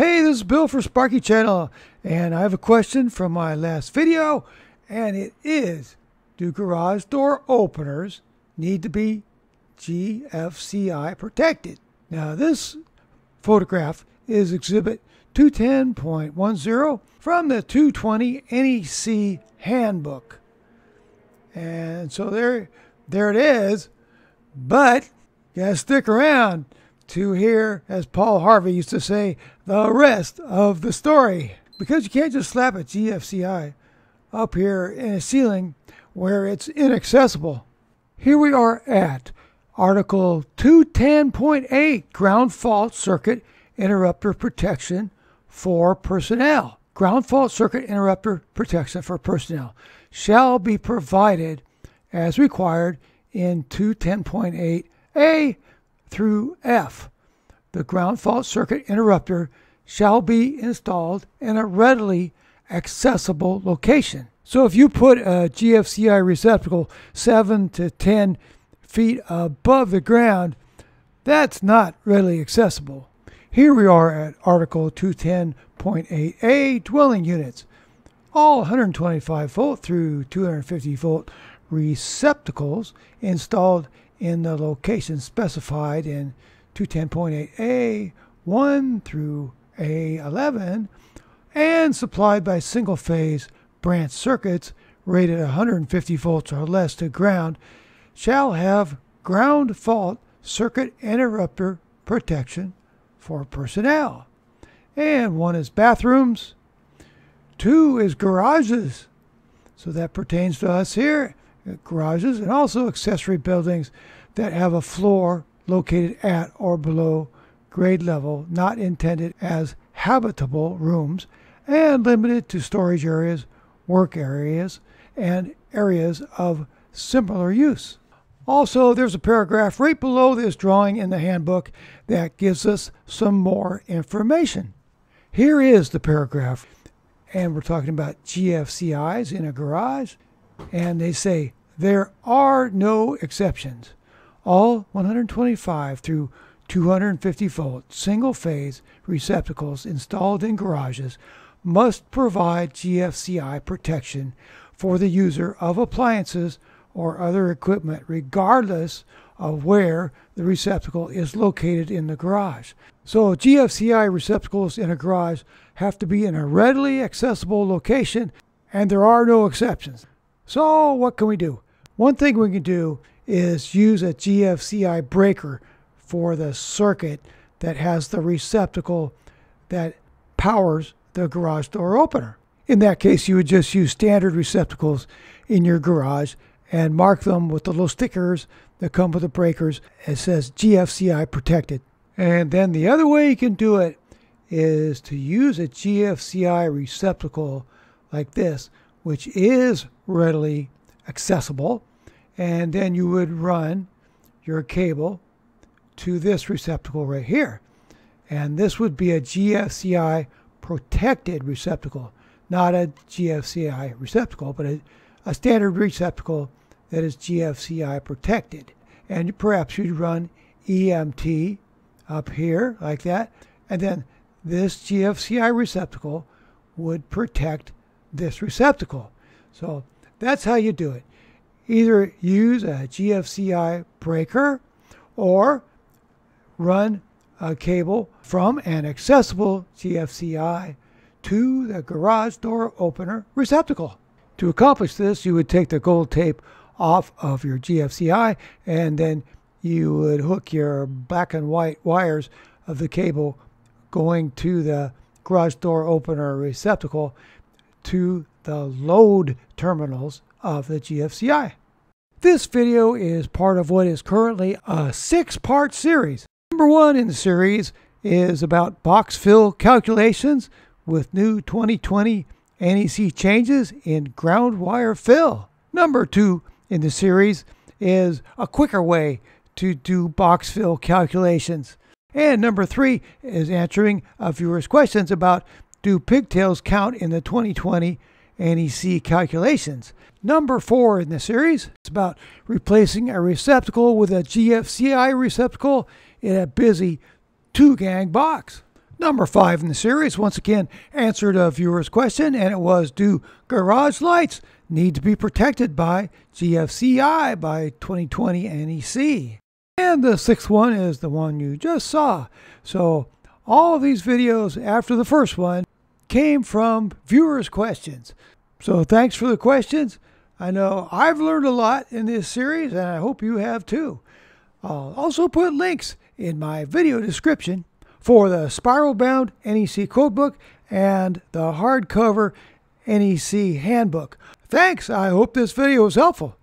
Hey, this is Bill for Sparky Channel, and I have a question from my last video, and it is, do garage door openers need to be GFCI protected? Now, this photograph is exhibit 210.10 from the 220 NEC handbook. And so there, there it is, but you gotta stick around to hear, as Paul Harvey used to say, the rest of the story. Because you can't just slap a GFCI up here in a ceiling where it's inaccessible. Here we are at Article 210.8 Ground Fault Circuit Interrupter Protection for Personnel. Ground fault circuit interrupter protection for personnel shall be provided as required in 210.8A through F. The ground fault circuit interrupter shall be installed in a readily accessible location. So if you put a GFCI receptacle 7 to 10 feet above the ground, that's not readily accessible. Here we are at Article 210.8A dwelling units. All 125 volt through 250 volt receptacles installed in the location specified in 210.8A 1 through A11 and supplied by single phase branch circuits rated 150 volts or less to ground shall have ground fault circuit interrupter protection for personnel. And one is bathrooms, two is garages. So that pertains to us here garages, and also accessory buildings that have a floor located at or below grade level, not intended as habitable rooms, and limited to storage areas, work areas, and areas of similar use. Also, there's a paragraph right below this drawing in the handbook that gives us some more information. Here is the paragraph, and we're talking about GFCIs in a garage and they say there are no exceptions. All 125 through 250 volt single phase receptacles installed in garages must provide GFCI protection for the user of appliances or other equipment, regardless of where the receptacle is located in the garage. So, GFCI receptacles in a garage have to be in a readily accessible location, and there are no exceptions. So what can we do? One thing we can do is use a GFCI breaker for the circuit that has the receptacle that powers the garage door opener. In that case, you would just use standard receptacles in your garage and mark them with the little stickers that come with the breakers. It says GFCI protected. And then the other way you can do it is to use a GFCI receptacle like this which is readily accessible. And then you would run your cable to this receptacle right here. And this would be a GFCI protected receptacle, not a GFCI receptacle, but a, a standard receptacle that is GFCI protected. And perhaps you'd run EMT up here like that. And then this GFCI receptacle would protect this receptacle. So that's how you do it. Either use a GFCI breaker or run a cable from an accessible GFCI to the garage door opener receptacle. To accomplish this, you would take the gold tape off of your GFCI and then you would hook your black and white wires of the cable going to the garage door opener receptacle to the load terminals of the GFCI. This video is part of what is currently a six-part series. Number one in the series is about box fill calculations with new 2020 NEC changes in ground wire fill. Number two in the series is a quicker way to do box fill calculations. And number three is answering a viewer's questions about do pigtails count in the 2020 NEC calculations? Number four in the series is about replacing a receptacle with a GFCI receptacle in a busy two gang box. Number five in the series once again answered a viewer's question, and it was Do garage lights need to be protected by GFCI by 2020 NEC? And the sixth one is the one you just saw. So all of these videos after the first one came from viewers' questions. So thanks for the questions. I know I've learned a lot in this series, and I hope you have too. I'll also put links in my video description for the spiral bound NEC codebook and the hardcover NEC handbook. Thanks. I hope this video was helpful.